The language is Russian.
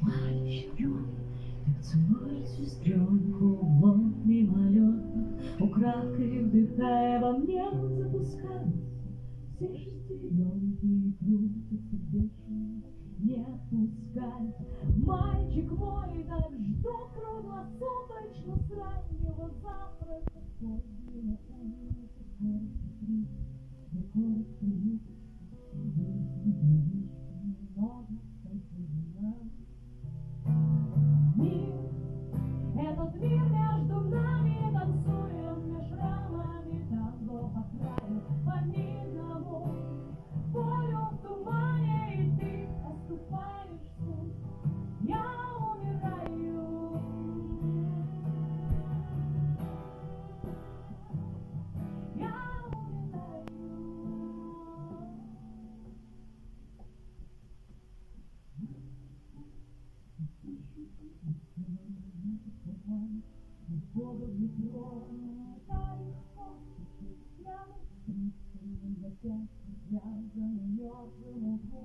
Мальчик, целует сестренку в лоб мимолетно, Украдкой вдыхая во мне запускает Все шестеренки крутятся бешено, не отпускай. Мальчик мой, так жду круглосуточно с раннего завтра позднего 我答应过不去想，你心里的鬼一，怎么又是我不，